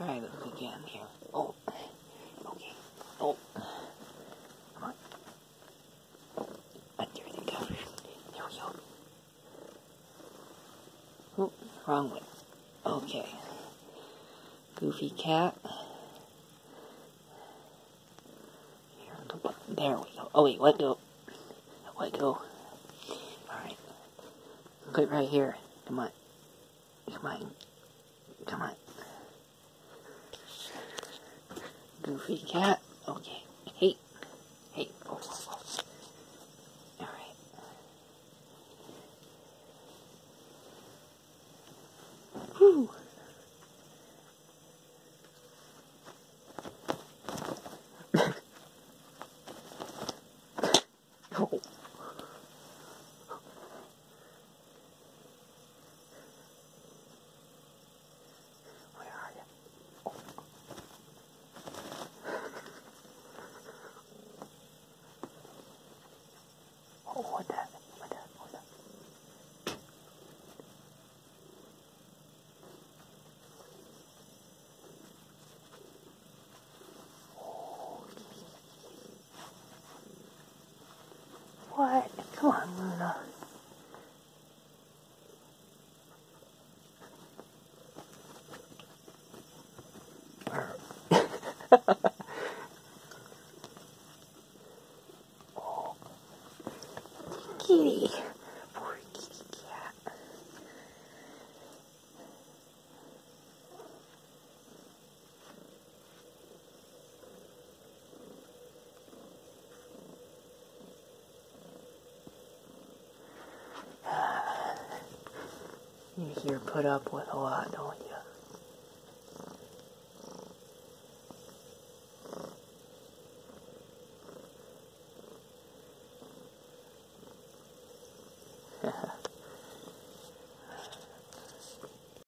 try this again here. Oh, okay. Oh, come on. Under the covers. There we go. Oh, wrong way. Okay. Goofy cat. There we go. Oh wait, let go. Let go. Alright. Put it right here. Come on. Come on. Come on. Goofy cat. Okay. Hey. Hey. Oh, oh, oh. What? Come on, Luna. Kitty. You here put up with a lot, don't you?